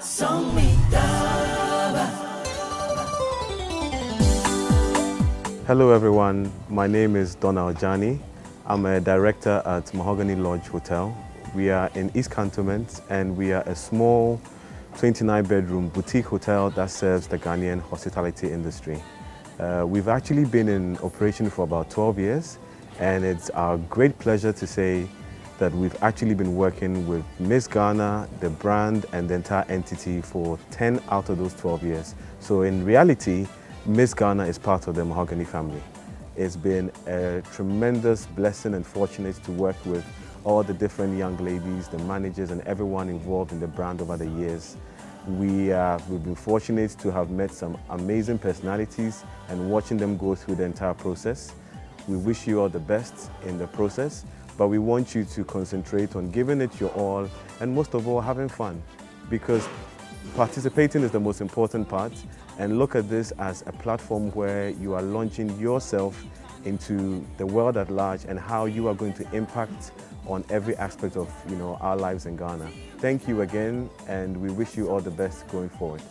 Songmitaba Hello everyone, my name is Donald Jani. I'm a director at Mahogany Lodge Hotel. We are in East Cantonment and we are a small 29 bedroom boutique hotel that serves the Ghanaian hospitality industry. Uh, we've actually been in operation for about 12 years and it's our great pleasure to say that we've actually been working with Miss Ghana, the brand and the entire entity for 10 out of those 12 years. So in reality, Miss Ghana is part of the Mahogany family. It's been a tremendous blessing and fortunate to work with all the different young ladies, the managers and everyone involved in the brand over the years. We, uh, we've been fortunate to have met some amazing personalities and watching them go through the entire process. We wish you all the best in the process, but we want you to concentrate on giving it your all and most of all having fun because participating is the most important part and look at this as a platform where you are launching yourself into the world at large and how you are going to impact on every aspect of you know, our lives in Ghana. Thank you again and we wish you all the best going forward.